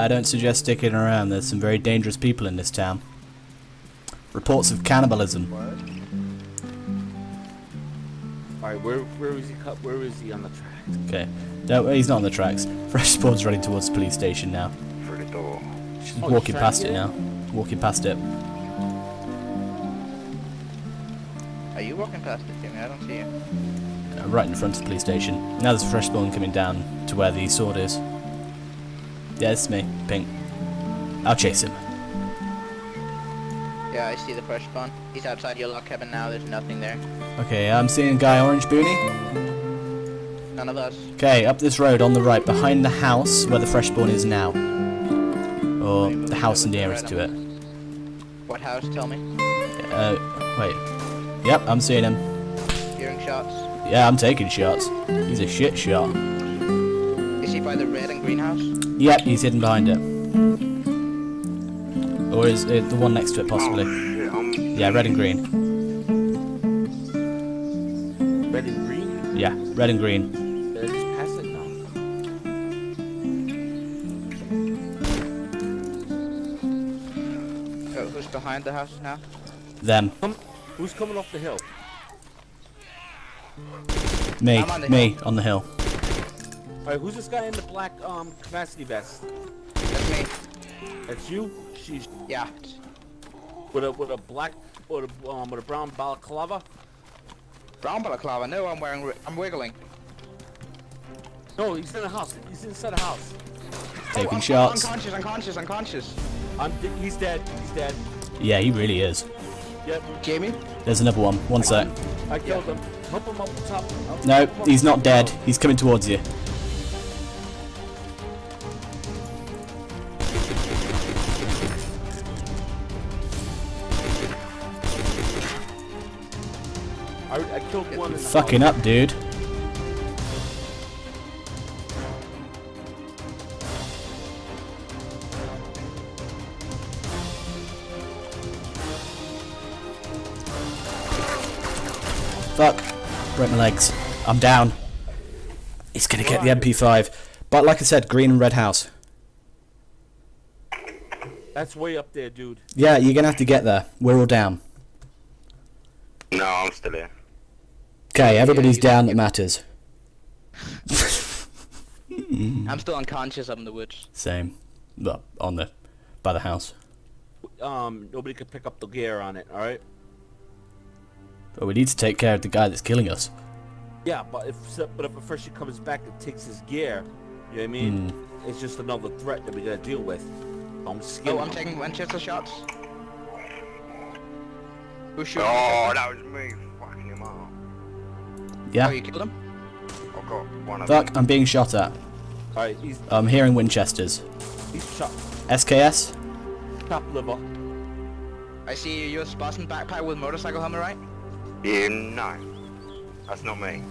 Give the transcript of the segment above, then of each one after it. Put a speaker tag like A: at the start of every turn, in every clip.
A: I don't suggest sticking around. There's some very dangerous people in this town. Reports of cannibalism.
B: What?
C: All right, where where is he? Cut? Where is he on the track?
A: Okay. No, he's not on the tracks. Fresh Spawn's running towards the police station now.
D: Through the door.
A: She's
C: Oh,
A: walking
C: he's
A: past it now. Walking past it.
B: Are you walking past it, Jimmy? I don't see you.
A: Uh, right in front of the police station. Now there's a fresh spawn coming down to where the sword is. Yeah, it's me, Pink. I'll chase him.
B: Yeah, I see the fresh spawn. He's outside your log cabin now. There's nothing there.
A: Okay, I'm seeing a guy orange boonie.
B: None of us.
A: Okay, up this road on the right, behind the house where the fresh spawn is now. Or the house nearest to it.
B: What house? Tell me.
A: Uh, wait. Yep, I'm seeing him.
B: Hearing shots.
A: Yeah, I'm taking shots. He's a shit shot.
B: Is he by the red and green house?
A: Yep, he's hidden behind it. Or is it the one next to it, possibly?
D: Oh, shit,
A: Yeah, red and green.
C: Red and green.
A: Yeah, red and green.
C: Just pass it now.
B: Who's behind the house now?
A: Them.
C: Come, who's coming off the hill?
A: Me.
B: On the
A: Me, on the hill.
C: All right, who's this guy in the black um capacity vest?
B: That's me.
C: That's you. She's
B: Yeah.
C: with a with a black with a um with a brown balaclava.
B: Brown balaclava. No, I'm wearing. I'm wiggling.
C: No, he's in the house. He's inside the house.
A: Taking
B: oh, I'm,
A: shots.
B: Unconscious. Unconscious. Unconscious.
C: I'm. d- He's dead. He's dead.
A: Yeah, he really is.
C: Yep.
B: Jamie.
A: There's another one. One sec.
C: I killed him. Help him up the top. Help
A: No,
C: him up
A: he's
C: the
A: not
C: top.
A: dead. He's coming towards you.
C: I, I killed one in the
A: Fucking
C: house.
A: up, dude. Fuck. Break my legs. I'm down. He's gonna get the MP5. But like I said, green and red house.
C: That's way up there, dude.
A: Yeah, you're gonna have to get there. We're all down.
D: No, I'm still here.
A: Okay, everybody's
B: you-
A: down that matters.
B: I'm still unconscious up in the woods.
A: Same. Well, on the by the house.
C: Um, nobody could pick up the gear on it. All right.
A: But we need to take care of the guy that's killing us.
C: Yeah, but if so- but if a freshie comes back and takes his gear, you know what I mean?
A: Hmm.
C: It's just another threat that we gotta deal with. I'm scared.
B: Oh, I'm taking Winchester shots. Who's shooting?
D: Oh, that was me fucking him up.
B: Oh,
A: Yeah.
B: you killed him?
D: I got one of
A: Fuck,
D: them.
A: I'm being shot at.
C: All right, he's
A: I'm hearing Winchesters.
C: he's shot
A: SKS?
C: top liver.
B: I see you. You're a Spartan backpack with motorcycle helmet, right?
D: Yeah, no. That's not me.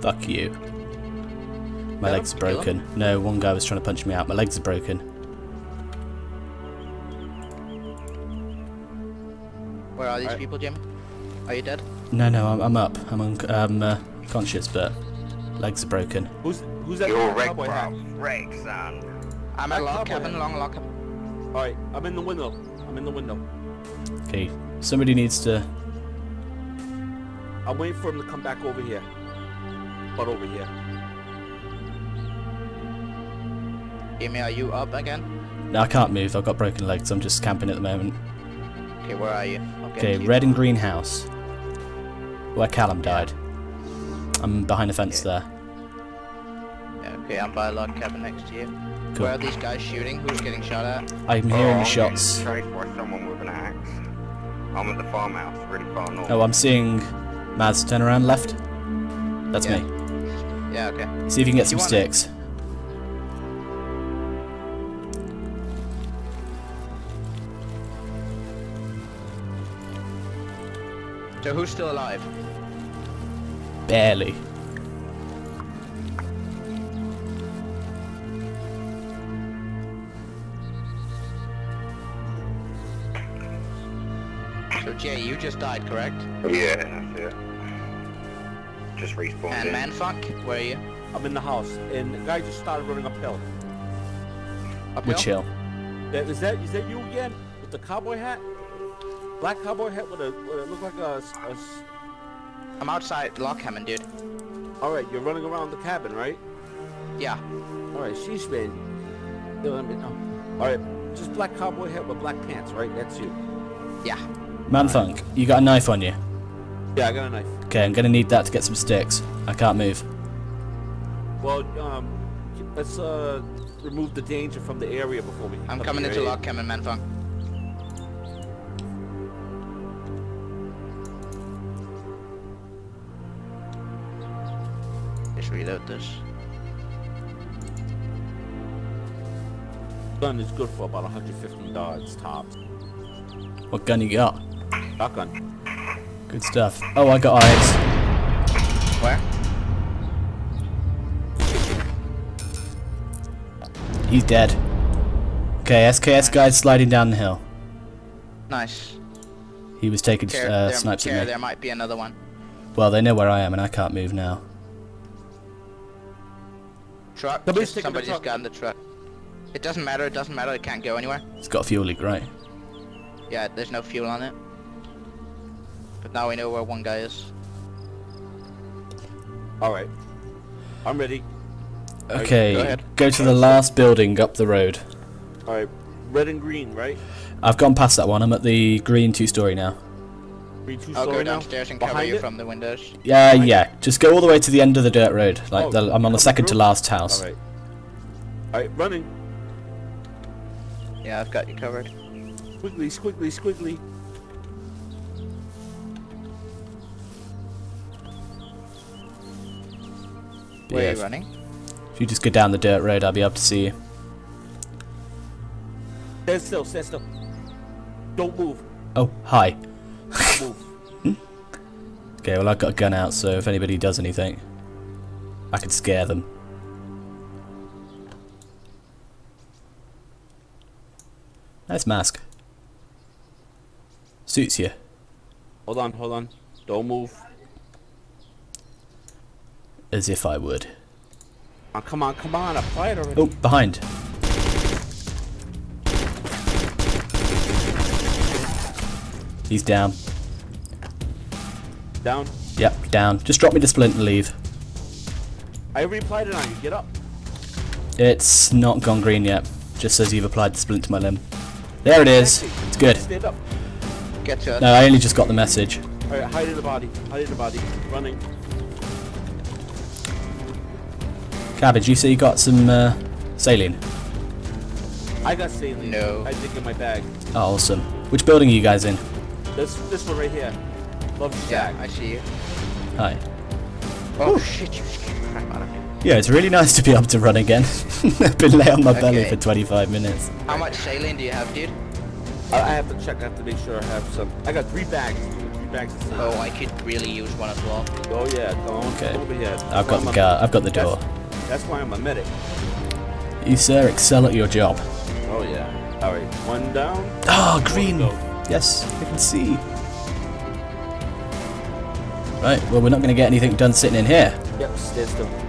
A: Fuck you. My
B: Kill
A: legs are broken. No, one guy was trying to punch me out. My legs are broken.
B: Where are these
C: Alright.
B: people, Jim? Are you dead?
A: No, no, I'm, I'm up. I'm un- um, uh, conscious, but legs are broken.
C: Who's who's that
D: You're
C: guy in the
D: wreck,
C: cowboy hat?
D: bro. Wreck, son.
B: I'm at
C: Back
B: log
C: up,
B: cabin, long log cabin.
C: All right, I'm in the window. I'm in the window.
A: Okay, somebody needs to...
C: I'm waiting for him to come back over here. But over here.
B: Jimmy, are you up again?
A: No, I can't move. I've got broken legs. I'm just camping at the moment.
B: Okay, where are you? I'll get
A: Okay, red and green house. Where Callum died. I'm behind the fence
B: Okay.
A: there.
B: Okay, I'm by a log cabin next to you.
A: Cool.
B: Where are these guys shooting? Who's getting shot at?
A: I'm
D: Oh,
A: hearing
D: I'm
A: shots.
D: getting chased by someone with an axe. I'm at the farmhouse, really far north.
A: Oh, I'm seeing Maz turn around left. That's
B: Yeah.
A: me.
B: Yeah, okay.
A: See if you can get
B: You
A: some
B: want-
A: sticks.
B: So who's still alive?
A: Barely.
B: So Jay, you just died, correct?
D: Yeah, that's it. just respawned
B: And
D: in.
B: Manfunk, where are you?
C: I'm in the house, and the guy just started running uphill.
B: Uphill?
A: Which hill?
C: That, is that is that you again with the cowboy hat? Black cowboy hat with a what it looked like a, s- a s-
B: I'm outside Lockhammond, dude.
C: All right, you're running around the cabin, right?
B: Yeah.
C: All right, sheesh, man. You let me know. All right, just black cowboy hat with black pants, right? That's you.
B: Yeah.
A: Manfunk, you got a knife on you.
C: Yeah, I got a knife.
A: Okay, I'm gonna need that to get some sticks. I can't move.
C: Well, um, let's uh remove the danger from the area before we.
B: I'm coming into
C: eh?
B: Lockhammond, Manfunk. Just reload this.
C: Gun is good for about 150 yards tops.
A: What gun you got?
C: Shotgun.
A: Good stuff. Oh, I got eyes.
B: Where?
A: He's dead. Okay, SKS guy's sliding down the hill.
B: Nice.
A: He was taking
B: Care,
A: uh,
B: there,
A: snipes
B: care,
A: at me.
B: there might be another one.
A: Well, they know where I am and I can't move now.
B: Truck.
C: Somebody's
B: just-
C: taking the
B: somebody just
C: truck.
B: got in the truck. It doesn't matter. It doesn't matter. It can't go anywhere.
A: It's got a fuel leak, right?
B: Yeah, there's no fuel on it. But now we know where one guy is.
C: All right. I'm ready.
A: Okay,
B: go ahead.
A: go to the last building up the road.
C: All right. Red and green, right?
A: I've gone past that one. I'm at the green two-story now.
C: Green two
B: I'll
C: story
B: go
C: now.
B: downstairs and cover
C: Behind
B: you
C: it?
B: from the windows.
A: Yeah,
C: Behind
A: yeah. Just go all the way to the end of the dirt road. Like
C: Oh,
A: the, I'm on the
C: coming
A: second to last house.
C: All right. All right, running.
B: Yeah, I've got you covered.
C: Squiggly, squiggly, squiggly.
B: Where
A: Yeah,
B: are
A: if-
B: you running?
A: If you just go down the dirt road, I'll be able to see you.
C: Stand still, stand still. Don't move.
A: Oh, hi.
C: Move.
A: Okay, well I've got a gun out, so if anybody does anything, I can scare them. Nice mask. Suits you.
C: hold on, hold on. Don't move.
A: As if I would.
C: Oh, come on, come on. I fired already.
A: Oh, behind. He's down.
C: Down.
A: Yep, down. Just drop me the splint and leave.
C: I replied it on you. Get up.
A: It's not gone green yet. Just says you've applied the splint to my limb. There it is. It's good.
C: Stand up.
B: Get to.
A: No, I only just got the message.
C: All right, hide in the body. Hide in the body. Running.
A: Cabbage, you say you got some uh, saline?
C: I got saline.
B: No.
C: I think in my bag.
A: Oh, awesome. Which building are you guys in?
C: This this one right here. Love
B: Yeah, I see you.
A: Hi.
B: Oh shit, you scared the crap out of me.
A: Yeah, it's really nice to be able to run again. I've been lay on my belly for 25 minutes.
B: How much saline do you have, dude?
C: I, I have to check. I have to make sure I have some. I got three bags. Three bags of saline.
B: Oh, I could really use one as well.
C: Oh yeah. Don't
A: Okay.
C: go over.
A: I've got the
C: a-
A: car. I've got the door.
C: That's, that's why I'm a medic.
A: You sir excel at your job.
C: Oh yeah. All right. One down.
A: Oh, green. Yes, I can see. Right, well we're not going to get anything done sitting in here.
C: Yep. Stand still.